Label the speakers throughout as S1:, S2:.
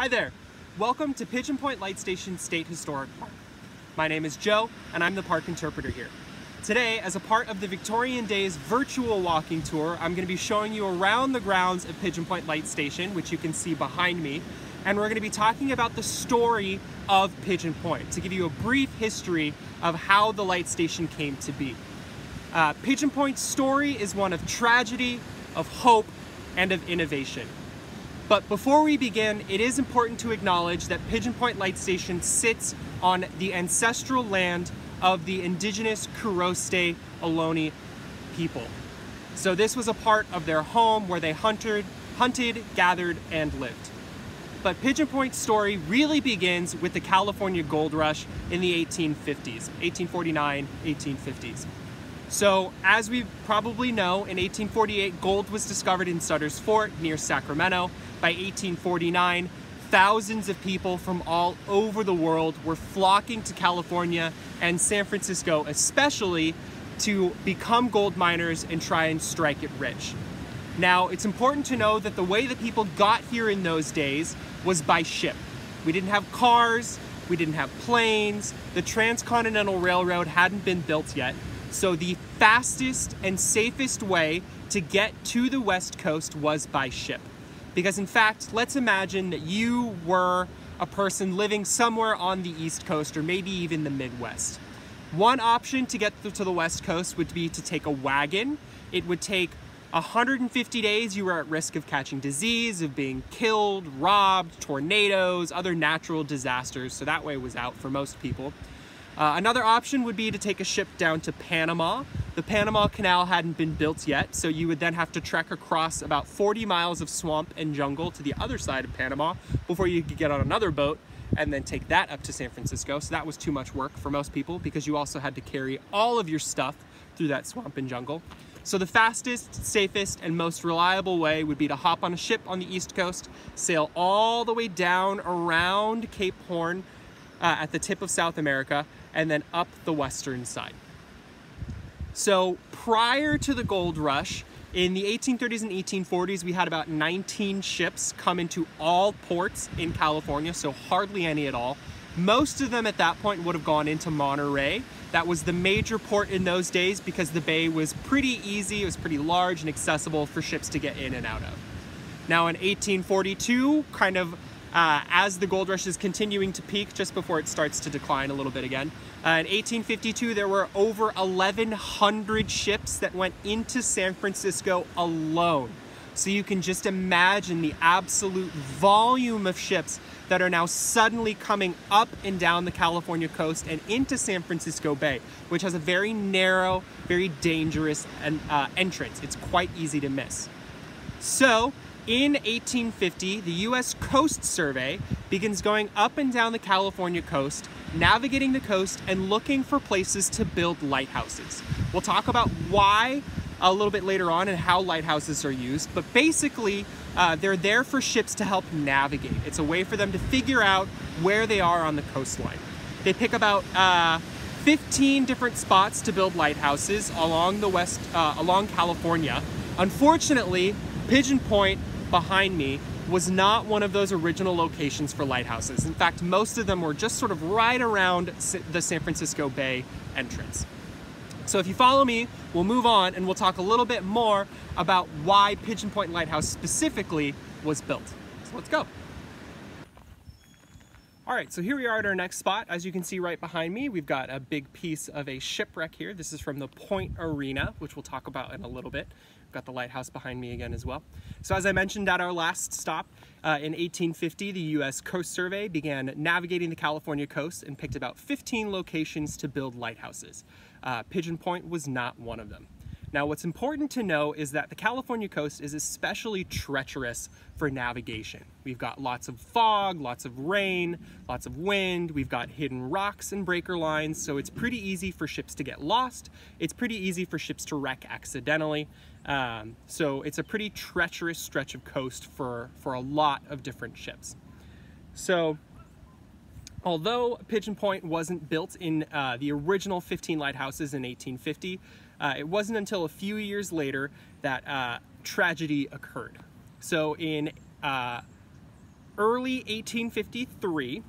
S1: Hi there. Welcome to Pigeon Point Light Station State Historic Park. My name is Joe, and I'm the park interpreter here. Today, as a part of the Victorian Days virtual walking tour, I'm going to be showing you around the grounds of Pigeon Point Light Station, which you can see behind me, and we're going to be talking about the story of Pigeon Point, to give you a brief history of how the light station came to be. Uh, Pigeon Point's story is one of tragedy, of hope, and of innovation. But before we begin, it is important to acknowledge that Pigeon Point Light Station sits on the ancestral land of the indigenous Quiroste Ohlone people. So this was a part of their home where they hunted, hunted, gathered, and lived. But Pigeon Point's story really begins with the California gold rush in the 1850s, 1849, 1850s. So as we probably know, in 1848, gold was discovered in Sutter's Fort near Sacramento. By 1849, thousands of people from all over the world were flocking to California and San Francisco especially to become gold miners and try and strike it rich. Now, it's important to know that the way that people got here in those days was by ship. We didn't have cars, we didn't have planes, the Transcontinental Railroad hadn't been built yet, so the fastest and safest way to get to the West Coast was by ship. Because in fact, let's imagine that you were a person living somewhere on the East Coast or maybe even the Midwest. One option to get to the West Coast would be to take a wagon. It would take 150 days, you were at risk of catching disease, of being killed, robbed, tornadoes, other natural disasters, so that way was out for most people. Uh, another option would be to take a ship down to Panama. The Panama Canal hadn't been built yet, so you would then have to trek across about 40 miles of swamp and jungle to the other side of Panama before you could get on another boat and then take that up to San Francisco. So that was too much work for most people because you also had to carry all of your stuff through that swamp and jungle. So the fastest, safest, and most reliable way would be to hop on a ship on the East Coast, sail all the way down around Cape Horn uh, at the tip of South America, and then up the western side. So prior to the gold rush, in the 1830s and 1840s, we had about 19 ships come into all ports in California, so hardly any at all. Most of them at that point would have gone into Monterey. That was the major port in those days because the bay was pretty easy, it was pretty large and accessible for ships to get in and out of. Now in 1842, kind of uh, as the gold rush is continuing to peak just before it starts to decline a little bit again. Uh, in 1852, there were over 1,100 ships that went into San Francisco alone. So you can just imagine the absolute volume of ships that are now suddenly coming up and down the California coast and into San Francisco Bay, which has a very narrow, very dangerous uh, entrance. It's quite easy to miss. So in 1850, the U.S. Coast Survey begins going up and down the California coast, navigating the coast and looking for places to build lighthouses. We'll talk about why a little bit later on and how lighthouses are used, but basically uh, they're there for ships to help navigate. It's a way for them to figure out where they are on the coastline. They pick about uh, 15 different spots to build lighthouses along the west, uh, along California. Unfortunately, Pigeon Point behind me was not one of those original locations for lighthouses. In fact, most of them were just sort of right around the San Francisco Bay entrance. So if you follow me, we'll move on and we'll talk a little bit more about why Pigeon Point Lighthouse specifically was built. So let's go. All right, so here we are at our next spot. As you can see right behind me, we've got a big piece of a shipwreck here. This is from the Point Arena, which we'll talk about in a little bit. Got the lighthouse behind me again as well. So as I mentioned at our last stop, uh, in 1850, the U.S. Coast Survey began navigating the California coast and picked about 15 locations to build lighthouses. Uh, Pigeon Point was not one of them. Now what's important to know is that the California coast is especially treacherous for navigation. We've got lots of fog, lots of rain, lots of wind, we've got hidden rocks and breaker lines, so it's pretty easy for ships to get lost. It's pretty easy for ships to wreck accidentally. Um, so it's a pretty treacherous stretch of coast for, for a lot of different ships. So although Pigeon Point wasn't built in uh, the original 15 lighthouses in 1850, uh, it wasn't until a few years later that uh, tragedy occurred. So in uh, early 1853,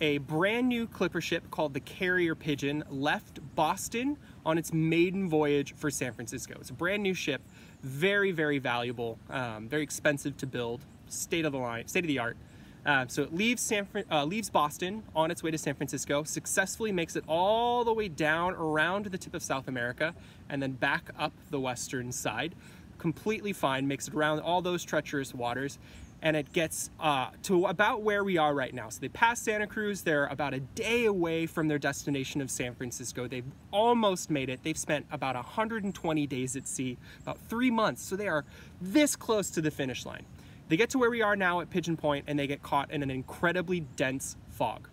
S1: a brand new clipper ship called the Carrier Pigeon left Boston on its maiden voyage for San Francisco. It's a brand new ship, very, very valuable, um, very expensive to build, state of the line, state of the art. Uh, so it leaves, San, uh, leaves Boston on its way to San Francisco, successfully makes it all the way down around the tip of South America, and then back up the western side. Completely fine, makes it around all those treacherous waters, and it gets uh, to about where we are right now. So they pass Santa Cruz, they're about a day away from their destination of San Francisco. They've almost made it. They've spent about 120 days at sea, about three months, so they are this close to the finish line. They get to where we are now at Pigeon Point and they get caught in an incredibly dense fog.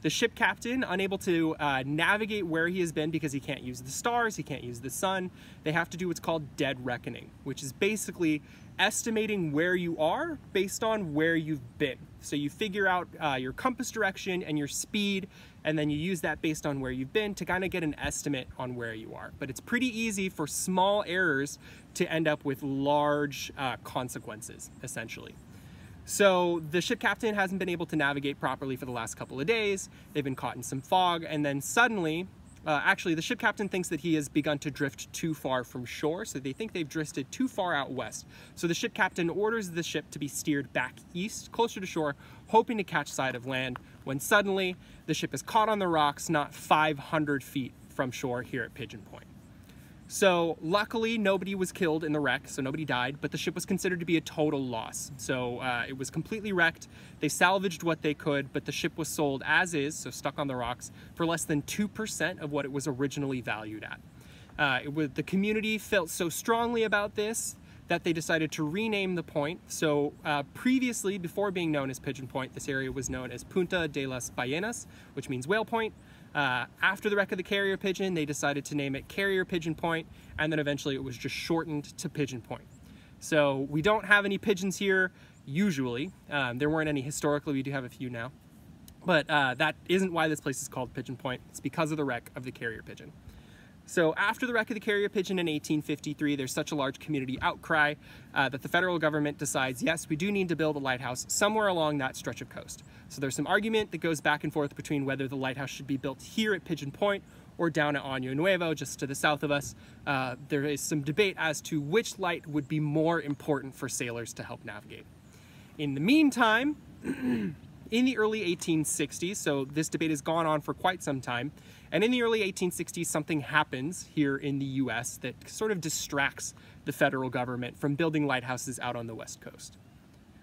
S1: The ship captain, unable to uh, navigate where he has been because he can't use the stars, he can't use the sun, they have to do what's called dead reckoning, which is basically estimating where you are based on where you've been. So you figure out uh, your compass direction and your speed, and then you use that based on where you've been to kind of get an estimate on where you are. But it's pretty easy for small errors to end up with large uh, consequences, essentially. So the ship captain hasn't been able to navigate properly for the last couple of days. They've been caught in some fog, and then suddenly uh, actually, the ship captain thinks that he has begun to drift too far from shore, so they think they've drifted too far out west. So the ship captain orders the ship to be steered back east, closer to shore, hoping to catch sight of land, when suddenly the ship is caught on the rocks not 500 feet from shore here at Pigeon Point. So luckily nobody was killed in the wreck, so nobody died, but the ship was considered to be a total loss. So uh, it was completely wrecked. They salvaged what they could, but the ship was sold as is, so stuck on the rocks, for less than 2% of what it was originally valued at. Uh, was, the community felt so strongly about this that they decided to rename the point. So uh, previously, before being known as Pigeon Point, this area was known as Punta de las Ballenas, which means whale point. Uh, after the wreck of the Carrier Pigeon, they decided to name it Carrier Pigeon Point, and then eventually it was just shortened to Pigeon Point. So we don't have any pigeons here, usually. Um, there weren't any historically, we do have a few now. But uh, that isn't why this place is called Pigeon Point. It's because of the wreck of the Carrier Pigeon. So after the wreck of the carrier pigeon in 1853, there's such a large community outcry uh, that the federal government decides, yes, we do need to build a lighthouse somewhere along that stretch of coast. So there's some argument that goes back and forth between whether the lighthouse should be built here at Pigeon Point or down at Año Nuevo, just to the south of us. Uh, there is some debate as to which light would be more important for sailors to help navigate. In the meantime, in the early 1860s, so this debate has gone on for quite some time, and in the early 1860s, something happens here in the US that sort of distracts the federal government from building lighthouses out on the West Coast.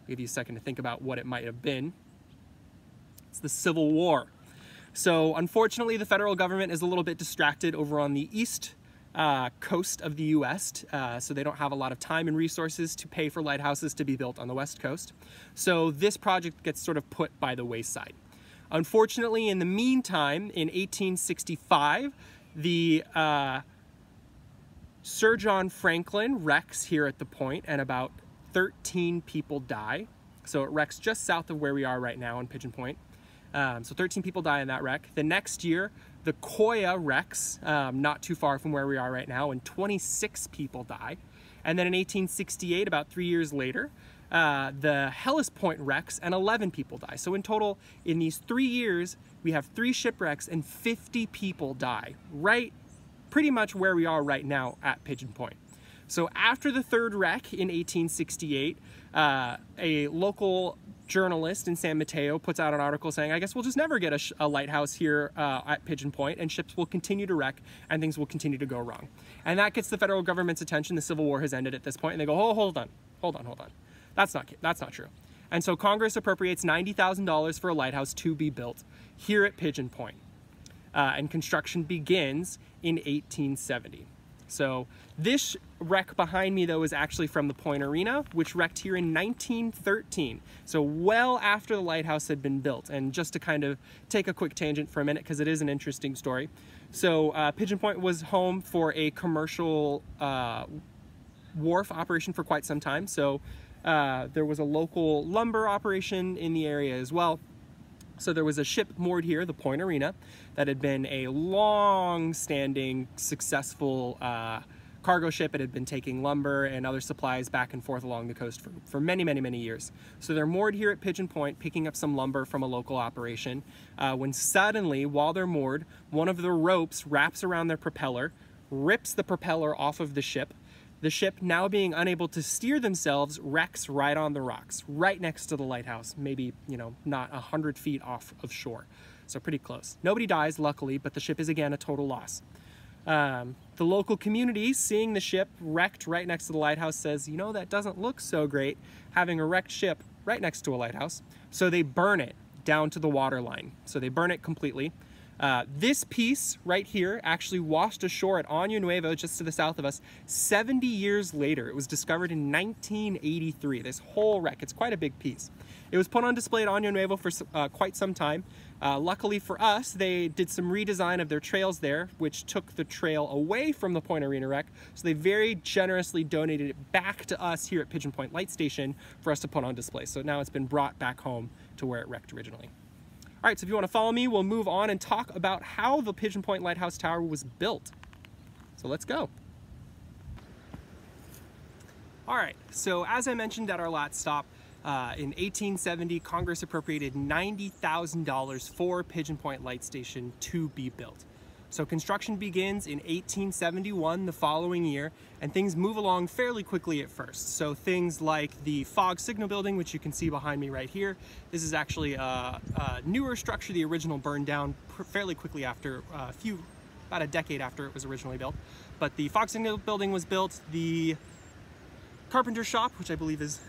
S1: I'll give you a second to think about what it might have been. It's the Civil War. So unfortunately, the federal government is a little bit distracted over on the East uh, coast of the US, uh, so they don't have a lot of time and resources to pay for lighthouses to be built on the West Coast. So this project gets sort of put by the wayside. Unfortunately, in the meantime, in 1865, the uh, Sir John Franklin wrecks here at the point and about 13 people die. So it wrecks just south of where we are right now in Pigeon Point. Um, so 13 people die in that wreck. The next year, the Coya wrecks, um, not too far from where we are right now, and 26 people die. And then in 1868, about three years later, uh, the Hellespont wrecks and 11 people die. So in total, in these three years, we have three shipwrecks and 50 people die, right pretty much where we are right now at Pigeon Point. So after the third wreck in 1868, uh, a local journalist in San Mateo puts out an article saying, I guess we'll just never get a, a lighthouse here uh, at Pigeon Point and ships will continue to wreck and things will continue to go wrong. And that gets the federal government's attention. The Civil War has ended at this point and they go, oh, hold on, hold on, hold on. That's not, that's not true. And so Congress appropriates $90,000 for a lighthouse to be built here at Pigeon Point. Uh, and construction begins in 1870. So this wreck behind me though is actually from the Point Arena, which wrecked here in 1913. So well after the lighthouse had been built. And just to kind of take a quick tangent for a minute, because it is an interesting story. So uh, Pigeon Point was home for a commercial uh, wharf operation for quite some time. So uh, there was a local lumber operation in the area as well. So there was a ship moored here, the Point Arena, that had been a long-standing, successful uh, cargo ship. It had been taking lumber and other supplies back and forth along the coast for, for many, many, many years. So they're moored here at Pigeon Point, picking up some lumber from a local operation, uh, when suddenly, while they're moored, one of the ropes wraps around their propeller, rips the propeller off of the ship, the ship, now being unable to steer themselves, wrecks right on the rocks, right next to the lighthouse, maybe, you know, not a hundred feet off of shore. So pretty close. Nobody dies, luckily, but the ship is again a total loss. Um, the local community, seeing the ship wrecked right next to the lighthouse, says, you know, that doesn't look so great, having a wrecked ship right next to a lighthouse. So they burn it down to the water line. So they burn it completely. Uh, this piece right here actually washed ashore at Año Nuevo, just to the south of us, 70 years later. It was discovered in 1983, this whole wreck. It's quite a big piece. It was put on display at Año Nuevo for uh, quite some time. Uh, luckily for us, they did some redesign of their trails there, which took the trail away from the Point Arena wreck. So they very generously donated it back to us here at Pigeon Point Light Station for us to put on display. So now it's been brought back home to where it wrecked originally. All right, so if you want to follow me, we'll move on and talk about how the Pigeon Point Lighthouse Tower was built. So let's go. All right, so as I mentioned at our last stop, uh, in 1870, Congress appropriated $90,000 for Pigeon Point Light Station to be built. So construction begins in 1871, the following year, and things move along fairly quickly at first. So things like the fog signal building, which you can see behind me right here. This is actually a, a newer structure. The original burned down fairly quickly after uh, a few, about a decade after it was originally built. But the fog signal building was built. The carpenter shop, which I believe is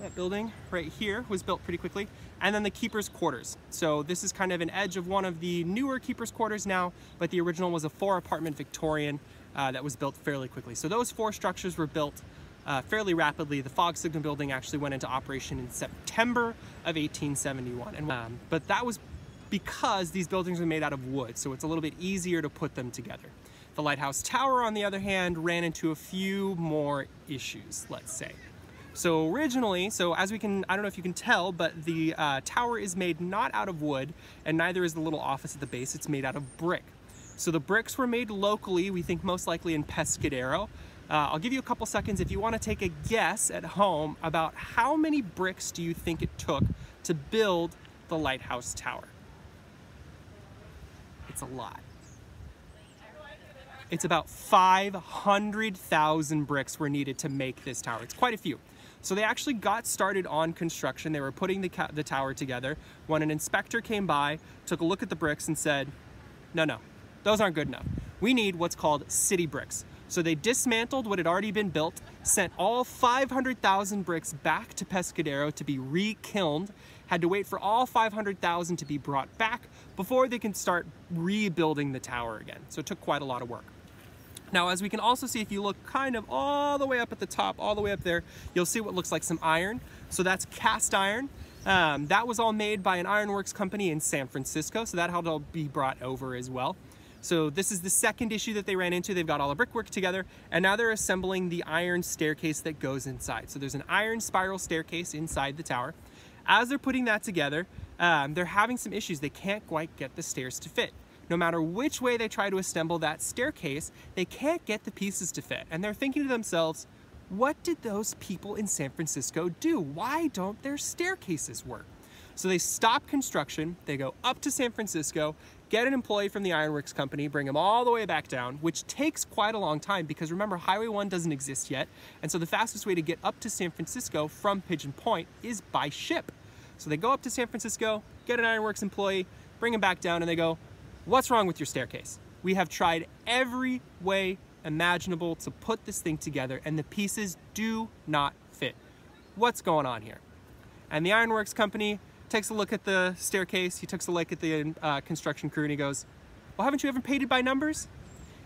S1: that building right here was built pretty quickly. And then the keeper's quarters. So this is kind of an edge of one of the newer keeper's quarters now, but the original was a four apartment Victorian uh, that was built fairly quickly. So those four structures were built uh, fairly rapidly. The fog signal building actually went into operation in September of 1871. And, um, but that was because these buildings were made out of wood, so it's a little bit easier to put them together. The Lighthouse Tower, on the other hand, ran into a few more issues, let's say. So originally, so as we can, I don't know if you can tell, but the uh, tower is made not out of wood and neither is the little office at the base, it's made out of brick. So the bricks were made locally, we think most likely in Pescadero. Uh, I'll give you a couple seconds if you want to take a guess at home about how many bricks do you think it took to build the lighthouse tower? It's a lot. It's about 500,000 bricks were needed to make this tower. It's quite a few. So they actually got started on construction. They were putting the, the tower together when an inspector came by, took a look at the bricks and said, no, no, those aren't good enough. We need what's called city bricks. So they dismantled what had already been built, sent all 500,000 bricks back to Pescadero to be re-kilned, had to wait for all 500,000 to be brought back before they can start rebuilding the tower again. So it took quite a lot of work. Now, as we can also see, if you look kind of all the way up at the top, all the way up there, you'll see what looks like some iron. So that's cast iron. Um, that was all made by an ironworks company in San Francisco, so that had to be brought over as well. So this is the second issue that they ran into. They've got all the brickwork together, and now they're assembling the iron staircase that goes inside. So there's an iron spiral staircase inside the tower. As they're putting that together, um, they're having some issues. They can't quite get the stairs to fit no matter which way they try to assemble that staircase, they can't get the pieces to fit. And they're thinking to themselves, what did those people in San Francisco do? Why don't their staircases work? So they stop construction, they go up to San Francisco, get an employee from the Ironworks company, bring him all the way back down, which takes quite a long time because remember, Highway 1 doesn't exist yet. And so the fastest way to get up to San Francisco from Pigeon Point is by ship. So they go up to San Francisco, get an Ironworks employee, bring him back down, and they go, What's wrong with your staircase? We have tried every way imaginable to put this thing together and the pieces do not fit. What's going on here? And the Ironworks company takes a look at the staircase, he takes a look at the uh, construction crew and he goes, well, haven't you ever painted by numbers?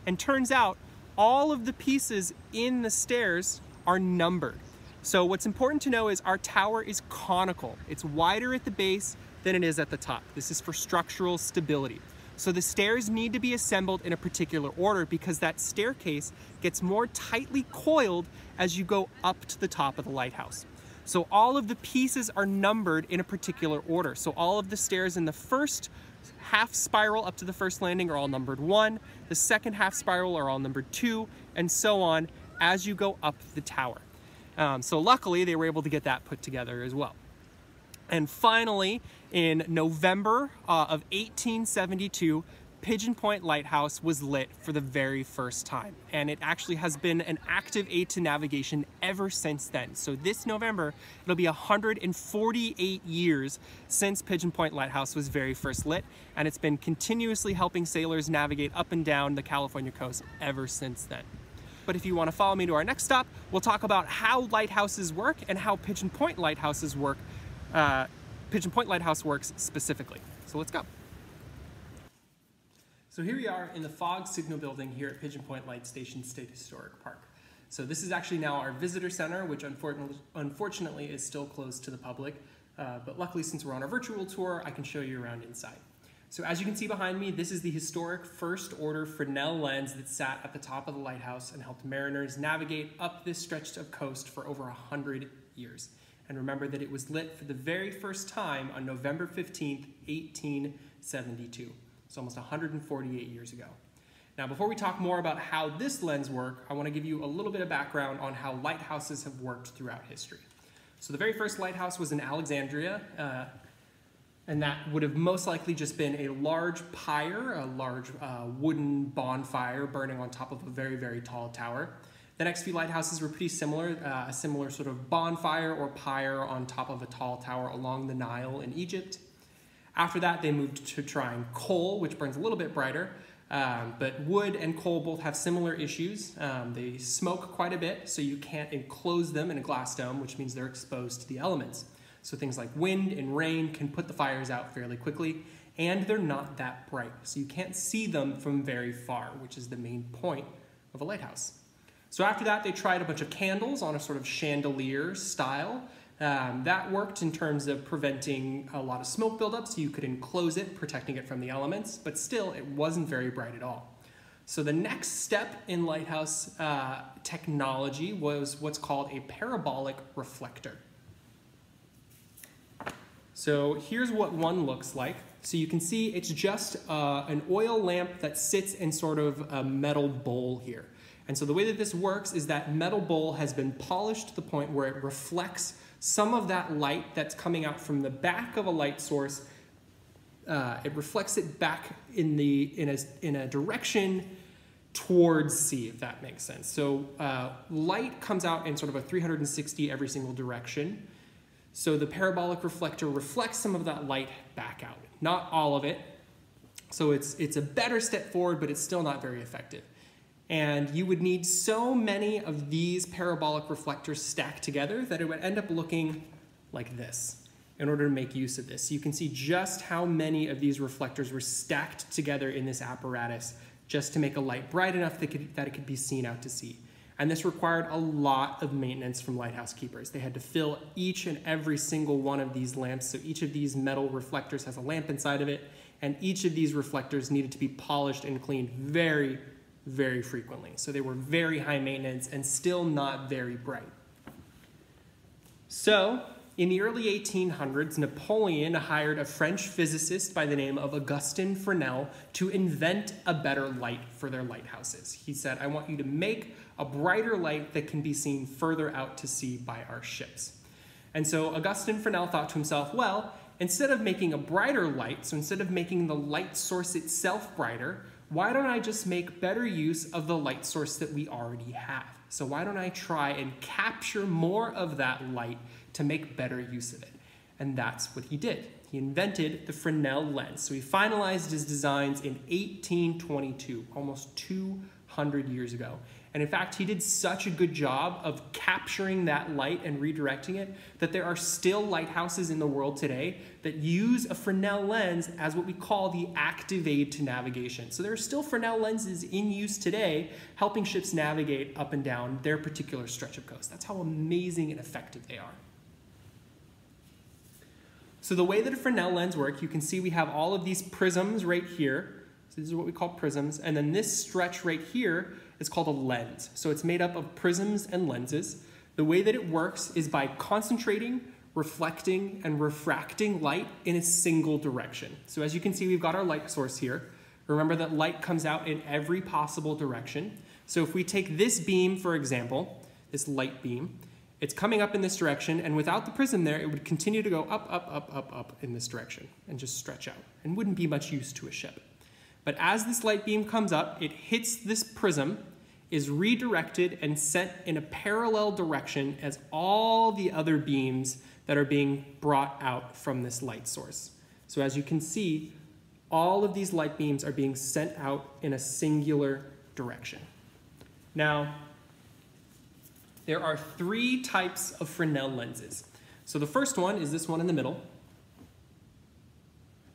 S1: And turns out all of the pieces in the stairs are numbered. So what's important to know is our tower is conical. It's wider at the base than it is at the top. This is for structural stability. So the stairs need to be assembled in a particular order because that staircase gets more tightly coiled as you go up to the top of the lighthouse. So all of the pieces are numbered in a particular order. So all of the stairs in the first half spiral up to the first landing are all numbered one, the second half spiral are all numbered two, and so on as you go up the tower. Um, so luckily they were able to get that put together as well. And finally, in November uh, of 1872, Pigeon Point Lighthouse was lit for the very first time. And it actually has been an active aid to navigation ever since then. So this November, it'll be 148 years since Pigeon Point Lighthouse was very first lit. And it's been continuously helping sailors navigate up and down the California coast ever since then. But if you want to follow me to our next stop, we'll talk about how lighthouses work and how Pigeon Point lighthouses work, uh, Pigeon Point Lighthouse works specifically. So let's go. So here we are in the fog signal building here at Pigeon Point Light Station State Historic Park. So this is actually now our visitor center, which unfortunately is still closed to the public. Uh, but luckily, since we're on our virtual tour, I can show you around inside. So as you can see behind me, this is the historic first order Fresnel lens that sat at the top of the lighthouse and helped mariners navigate up this stretch of coast for over 100 years. And remember that it was lit for the very first time on November 15th, 1872. It's almost 148 years ago. Now, before we talk more about how this lens works, I want to give you a little bit of background on how lighthouses have worked throughout history. So the very first lighthouse was in Alexandria, uh, and that would have most likely just been a large pyre, a large uh, wooden bonfire burning on top of a very, very tall tower. The next few lighthouses were pretty similar, uh, a similar sort of bonfire or pyre on top of a tall tower along the Nile in Egypt. After that, they moved to trying coal, which burns a little bit brighter. Um, but wood and coal both have similar issues. Um, they smoke quite a bit, so you can't enclose them in a glass dome, which means they're exposed to the elements. So things like wind and rain can put the fires out fairly quickly, and they're not that bright. So you can't see them from very far, which is the main point of a lighthouse. So after that, they tried a bunch of candles on a sort of chandelier style, um, that worked in terms of preventing a lot of smoke buildup, so you could enclose it, protecting it from the elements, but still it wasn't very bright at all. So the next step in lighthouse uh, technology was what's called a parabolic reflector. So here's what one looks like. So you can see it's just uh, an oil lamp that sits in sort of a metal bowl here. And so the way that this works is that metal bowl has been polished to the point where it reflects some of that light that's coming out from the back of a light source, uh, it reflects it back in, the, in, a, in a direction towards C, if that makes sense. So uh, light comes out in sort of a 360 every single direction. So the parabolic reflector reflects some of that light back out, not all of it. So it's, it's a better step forward, but it's still not very effective. And you would need so many of these parabolic reflectors stacked together that it would end up looking like this in order to make use of this. So you can see just how many of these reflectors were stacked together in this apparatus just to make a light bright enough that, could, that it could be seen out to sea. And this required a lot of maintenance from lighthouse keepers. They had to fill each and every single one of these lamps. So each of these metal reflectors has a lamp inside of it. And each of these reflectors needed to be polished and cleaned very, very frequently. So they were very high maintenance and still not very bright. So in the early 1800s, Napoleon hired a French physicist by the name of Augustin Fresnel to invent a better light for their lighthouses. He said, I want you to make a brighter light that can be seen further out to sea by our ships. And so Augustin Fresnel thought to himself, well, instead of making a brighter light, so instead of making the light source itself brighter, why don't I just make better use of the light source that we already have? So why don't I try and capture more of that light to make better use of it? And that's what he did. He invented the Fresnel lens. So he finalized his designs in 1822, almost 200 years ago. And in fact, he did such a good job of capturing that light and redirecting it that there are still lighthouses in the world today that use a Fresnel lens as what we call the active aid to navigation. So there are still Fresnel lenses in use today helping ships navigate up and down their particular stretch of coast. That's how amazing and effective they are. So the way that a Fresnel lens works, you can see we have all of these prisms right here. So these are what we call prisms. And then this stretch right here is called a lens. So it's made up of prisms and lenses. The way that it works is by concentrating, reflecting and refracting light in a single direction. So as you can see, we've got our light source here. Remember that light comes out in every possible direction. So if we take this beam, for example, this light beam, it's coming up in this direction, and without the prism there, it would continue to go up, up, up, up, up in this direction and just stretch out, and wouldn't be much use to a ship. But as this light beam comes up, it hits this prism, is redirected and sent in a parallel direction as all the other beams that are being brought out from this light source. So as you can see, all of these light beams are being sent out in a singular direction. Now, there are three types of Fresnel lenses. So the first one is this one in the middle.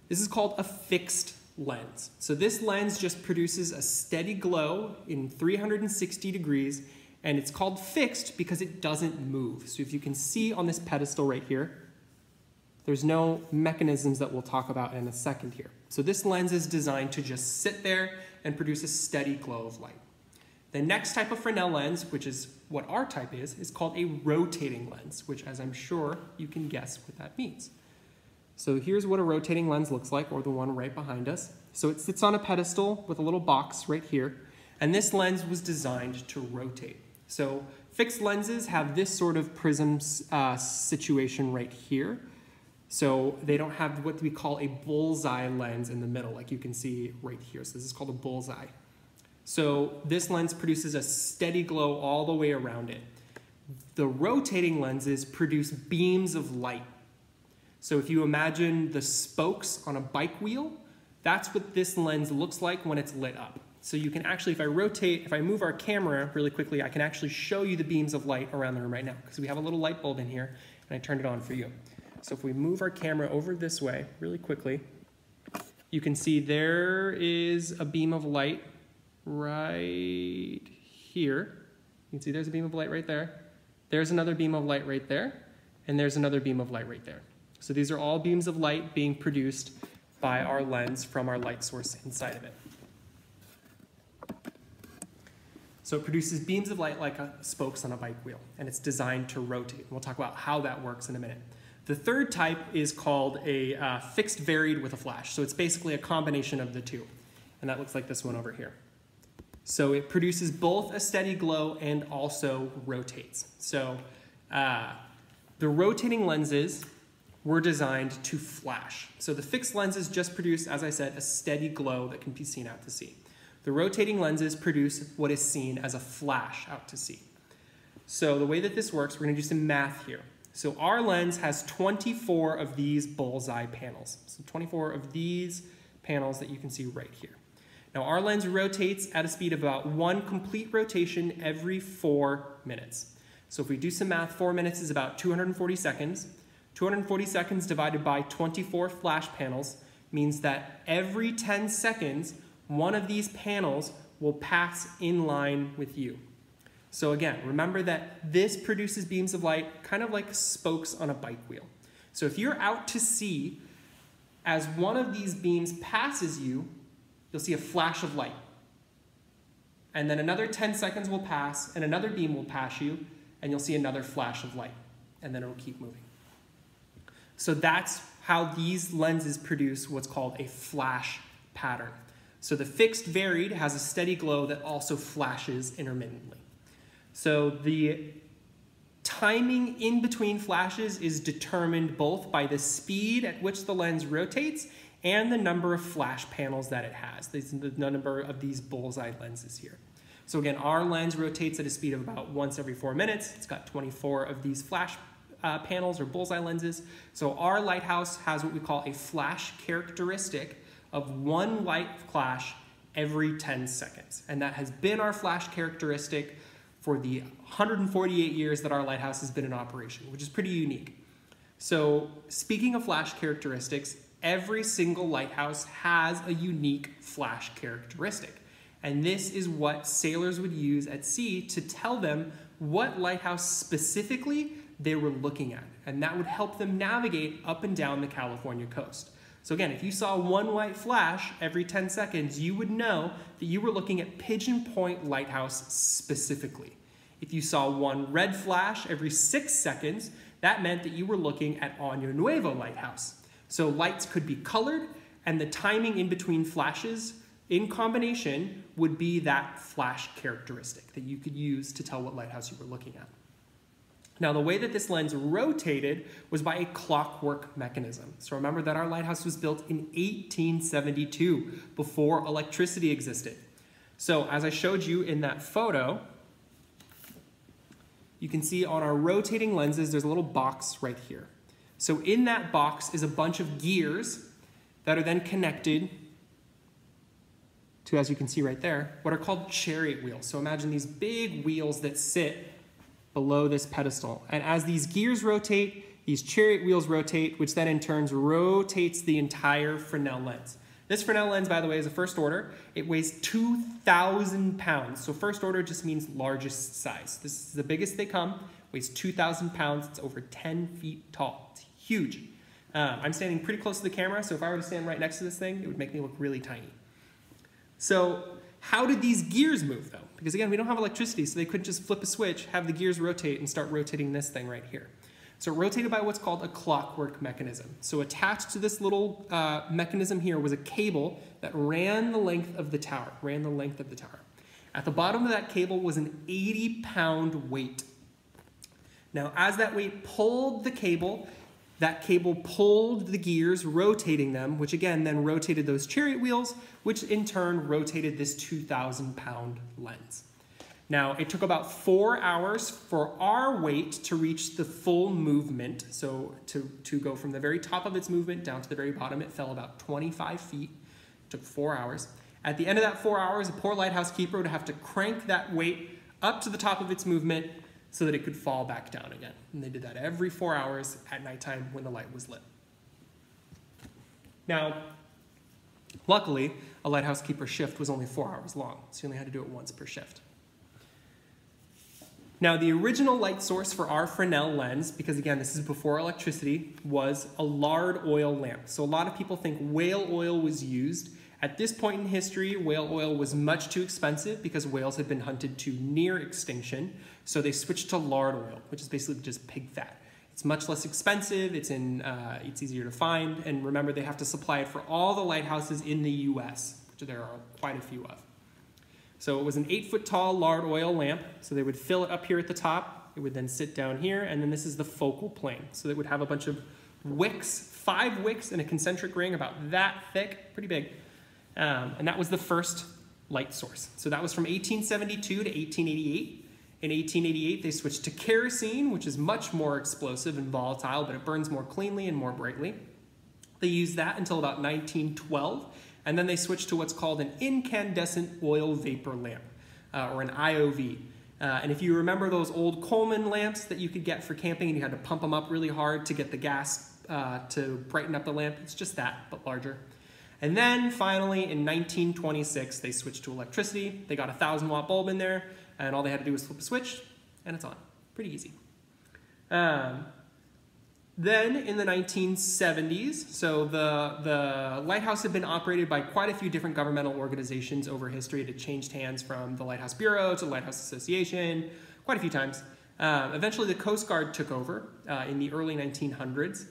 S1: This is called a fixed lens. So this lens just produces a steady glow in 360 degrees and it's called fixed because it doesn't move. So if you can see on this pedestal right here, there's no mechanisms that we'll talk about in a second here. So this lens is designed to just sit there and produce a steady glow of light. The next type of Fresnel lens, which is what our type is, is called a rotating lens, which as I'm sure you can guess what that means. So here's what a rotating lens looks like, or the one right behind us. So it sits on a pedestal with a little box right here, and this lens was designed to rotate. So fixed lenses have this sort of prism uh, situation right here. So they don't have what we call a bullseye lens in the middle, like you can see right here. So this is called a bullseye. So this lens produces a steady glow all the way around it. The rotating lenses produce beams of light so if you imagine the spokes on a bike wheel, that's what this lens looks like when it's lit up. So you can actually, if I rotate, if I move our camera really quickly, I can actually show you the beams of light around the room right now because we have a little light bulb in here and I turned it on for you. So if we move our camera over this way really quickly, you can see there is a beam of light right here. You can see there's a beam of light right there. There's another beam of light right there. And there's another beam of light right there. So these are all beams of light being produced by our lens from our light source inside of it. So it produces beams of light like spokes on a bike wheel, and it's designed to rotate. We'll talk about how that works in a minute. The third type is called a uh, fixed varied with a flash. So it's basically a combination of the two. And that looks like this one over here. So it produces both a steady glow and also rotates. So uh, the rotating lenses were designed to flash. So the fixed lenses just produce, as I said, a steady glow that can be seen out to sea. The rotating lenses produce what is seen as a flash out to sea. So the way that this works, we're gonna do some math here. So our lens has 24 of these bullseye panels. So 24 of these panels that you can see right here. Now our lens rotates at a speed of about one complete rotation every four minutes. So if we do some math, four minutes is about 240 seconds. 240 seconds divided by 24 flash panels means that every 10 seconds, one of these panels will pass in line with you. So again, remember that this produces beams of light kind of like spokes on a bike wheel. So if you're out to sea, as one of these beams passes you, you'll see a flash of light. And then another 10 seconds will pass, and another beam will pass you, and you'll see another flash of light. And then it will keep moving. So that's how these lenses produce what's called a flash pattern. So the fixed varied has a steady glow that also flashes intermittently. So the timing in between flashes is determined both by the speed at which the lens rotates and the number of flash panels that it has. The number of these bullseye lenses here. So again, our lens rotates at a speed of about once every four minutes. It's got 24 of these flash uh, panels or bullseye lenses. So our lighthouse has what we call a flash characteristic of one light flash every 10 seconds. And that has been our flash characteristic for the 148 years that our lighthouse has been in operation, which is pretty unique. So speaking of flash characteristics, every single lighthouse has a unique flash characteristic. And this is what sailors would use at sea to tell them what lighthouse specifically they were looking at. And that would help them navigate up and down the California coast. So again, if you saw one white flash every 10 seconds, you would know that you were looking at Pigeon Point Lighthouse specifically. If you saw one red flash every six seconds, That meant that you were looking at Año Nuevo Lighthouse. So lights could be colored, and the timing in between flashes in combination would be that flash characteristic that you could use to tell what lighthouse you were looking at. Now, the way that this lens rotated was by a clockwork mechanism. So remember that our lighthouse was built in 1872, before electricity existed. So as I showed you in that photo, you can see on our rotating lenses, there's a little box right here. So in that box is a bunch of gears that are then connected to, as you can see right there, what are called chariot wheels. So imagine these big wheels that sit below this pedestal. And as these gears rotate, these chariot wheels rotate, which then in turn rotates the entire Fresnel lens. This Fresnel lens, by the way, is a first order. It weighs 2,000 pounds. So first order just means largest size. This is the biggest they come, weighs 2,000 pounds. It's over 10 feet tall. It's huge. Um, I'm standing pretty close to the camera, so if I were to stand right next to this thing, it would make me look really tiny. So how did these gears move though? Because again, we don't have electricity, so they couldn't just flip a switch, have the gears rotate, and start rotating this thing right here. So it rotated by what's called a clockwork mechanism. So attached to this little uh, mechanism here was a cable that ran the length of the tower, ran the length of the tower. At the bottom of that cable was an 80 pound weight. Now as that weight pulled the cable, that cable pulled the gears, rotating them, which again then rotated those chariot wheels, which in turn rotated this 2,000 pound lens. Now, it took about four hours for our weight to reach the full movement. So to, to go from the very top of its movement down to the very bottom, it fell about 25 feet. It took four hours. At the end of that four hours, a poor lighthouse keeper would have to crank that weight up to the top of its movement so that it could fall back down again. And they did that every four hours at nighttime when the light was lit. Now, luckily, a lighthouse keeper shift was only four hours long, so you only had to do it once per shift. Now, the original light source for our Fresnel lens, because again, this is before electricity, was a lard oil lamp. So a lot of people think whale oil was used. At this point in history, whale oil was much too expensive because whales had been hunted to near extinction. So they switched to lard oil, which is basically just pig fat. It's much less expensive, it's, in, uh, it's easier to find, and remember they have to supply it for all the lighthouses in the US, which there are quite a few of. So it was an eight foot tall lard oil lamp. So they would fill it up here at the top. It would then sit down here. And then this is the focal plane. So they would have a bunch of wicks, five wicks in a concentric ring about that thick, pretty big. Um, and that was the first light source. So that was from 1872 to 1888. In 1888, they switched to kerosene, which is much more explosive and volatile, but it burns more cleanly and more brightly. They used that until about 1912 and then they switched to what's called an incandescent oil vapor lamp, uh, or an IOV. Uh, and if you remember those old Coleman lamps that you could get for camping and you had to pump them up really hard to get the gas uh, to brighten up the lamp, it's just that, but larger. And then finally in 1926, they switched to electricity. They got a 1,000 watt bulb in there, and all they had to do was flip a switch, and it's on. Pretty easy. Um, then in the 1970s, so the, the lighthouse had been operated by quite a few different governmental organizations over history. It had changed hands from the Lighthouse Bureau to the Lighthouse Association quite a few times. Uh, eventually, the Coast Guard took over uh, in the early 1900s.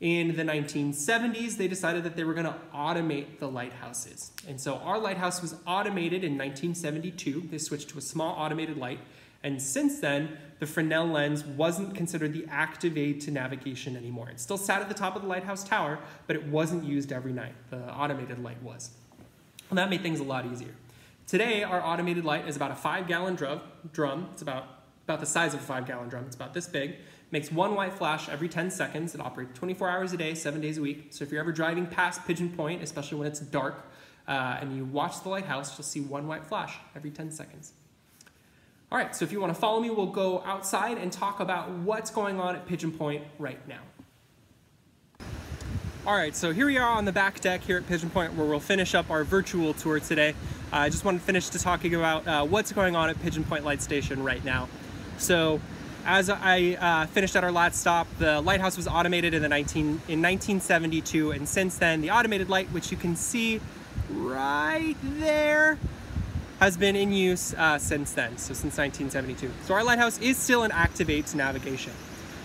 S1: In the 1970s, they decided that they were going to automate the lighthouses. And so our lighthouse was automated in 1972. They switched to a small automated light. And since then, the Fresnel lens wasn't considered the active aid to navigation anymore. It still sat at the top of the lighthouse tower, but it wasn't used every night. The automated light was. And that made things a lot easier. Today, our automated light is about a five gallon drum. It's about, about the size of a five gallon drum. It's about this big. Makes one white flash every 10 seconds. It operates 24 hours a day, seven days a week. So if you're ever driving past Pigeon Point, especially when it's dark, uh, and you watch the lighthouse, you'll see one white flash every 10 seconds. All right, so if you want to follow me, we'll go outside and talk about what's going on at Pigeon Point right now. All right, so here we are on the back deck here at Pigeon Point where we'll finish up our virtual tour today. Uh, I just want to finish to talking about uh, what's going on at Pigeon Point Light Station right now. So as I uh, finished at our last stop, the lighthouse was automated in, the 19, in 1972 and since then the automated light, which you can see right there, has been in use uh, since then, so since 1972. So our lighthouse is still an active aid navigation.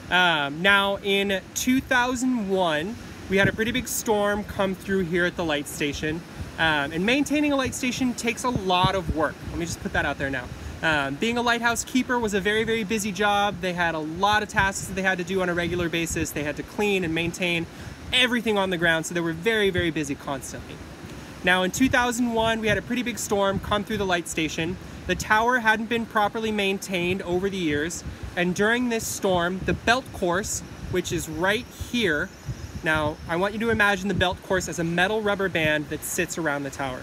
S1: Um, now in 2001, we had a pretty big storm come through here at the light station. Um, and maintaining a light station takes a lot of work. Let me just put that out there now. Um, being a lighthouse keeper was a very, very busy job. They had a lot of tasks that they had to do on a regular basis. They had to clean and maintain everything on the ground, so they were very, very busy constantly. Now in 2001, we had a pretty big storm come through the light station. The tower hadn't been properly maintained over the years, and during this storm, the belt course, which is right here, now I want you to imagine the belt course as a metal rubber band that sits around the tower.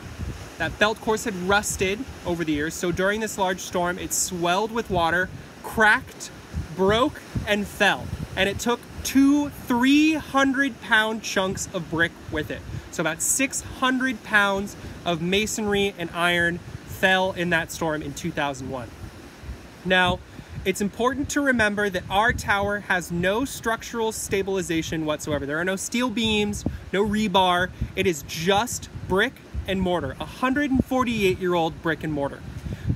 S1: That belt course had rusted over the years, so during this large storm, it swelled with water, cracked, broke, and fell. And it took two 300 pound chunks of brick with it. So about 600 pounds of masonry and iron fell in that storm in 2001. Now, it's important to remember that our tower has no structural stabilization whatsoever. There are no steel beams, no rebar. It is just brick and mortar, 148 year old brick and mortar.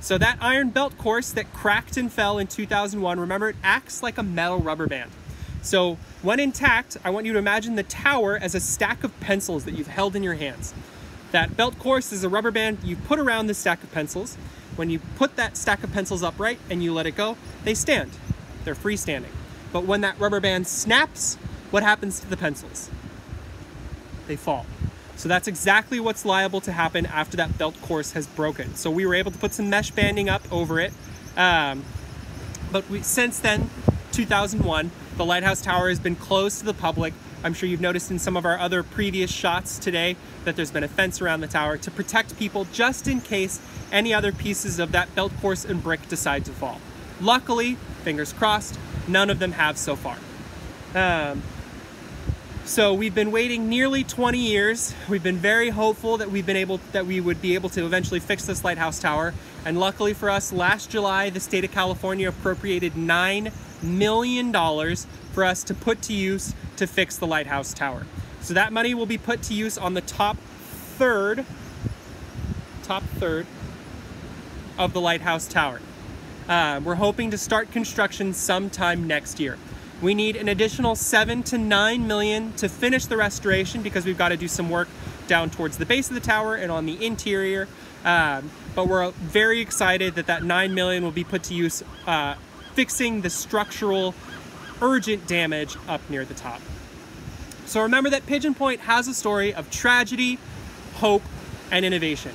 S1: So that iron belt course that cracked and fell in 2001, remember it acts like a metal rubber band. So when intact, I want you to imagine the tower as a stack of pencils that you've held in your hands. That belt course is a rubber band you put around the stack of pencils. When you put that stack of pencils upright and you let it go, they stand. They're freestanding. But when that rubber band snaps, what happens to the pencils? They fall. So that's exactly what's liable to happen after that belt course has broken. So we were able to put some mesh banding up over it. Um, but we, since then, 2001, the Lighthouse Tower has been closed to the public. I'm sure you've noticed in some of our other previous shots today that there's been a fence around the tower to protect people just in case any other pieces of that belt course and brick decide to fall. Luckily, fingers crossed, none of them have so far. Um, so we've been waiting nearly 20 years. We've been very hopeful that we've been able that we would be able to eventually fix this lighthouse tower. And luckily for us, last July, the state of California appropriated $9 million for us to put to use to fix the lighthouse tower. So that money will be put to use on the top third, top third of the lighthouse tower. Uh, we're hoping to start construction sometime next year. We need an additional seven to nine million to finish the restoration because we've got to do some work down towards the base of the tower and on the interior. Um, but we're very excited that that nine million will be put to use uh, fixing the structural urgent damage up near the top. So remember that Pigeon Point has a story of tragedy, hope, and innovation.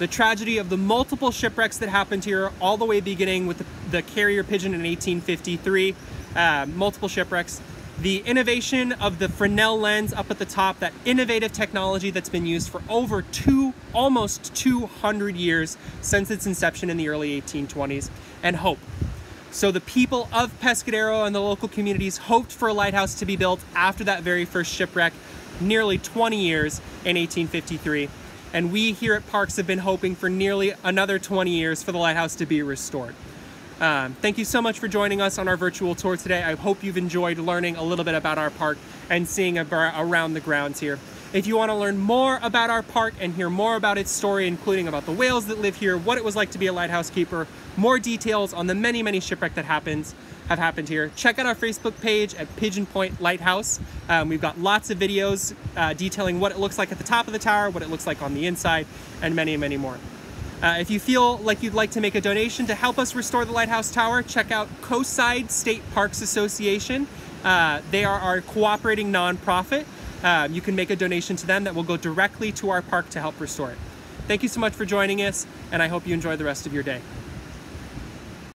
S1: The tragedy of the multiple shipwrecks that happened here all the way beginning with the, the carrier pigeon in 1853, uh, multiple shipwrecks, the innovation of the Fresnel lens up at the top, that innovative technology that's been used for over two, almost 200 years since its inception in the early 1820s, and hope. So the people of Pescadero and the local communities hoped for a lighthouse to be built after that very first shipwreck nearly 20 years in 1853. And we here at Parks have been hoping for nearly another 20 years for the lighthouse to be restored. Um, thank you so much for joining us on our virtual tour today. I hope you've enjoyed learning a little bit about our park and seeing around the grounds here. If you want to learn more about our park and hear more about its story, including about the whales that live here, what it was like to be a lighthouse keeper, more details on the many, many shipwreck that happens, have happened here, check out our Facebook page at Pigeon Point Lighthouse. Um, we've got lots of videos uh, detailing what it looks like at the top of the tower, what it looks like on the inside, and many, many more. Uh, if you feel like you'd like to make a donation to help us restore the Lighthouse Tower, check out Coastside State Parks Association. Uh, they are our cooperating nonprofit um, you can make a donation to them that will go directly to our park to help restore it. Thank you so much for joining us, and I hope you enjoy the rest of your day.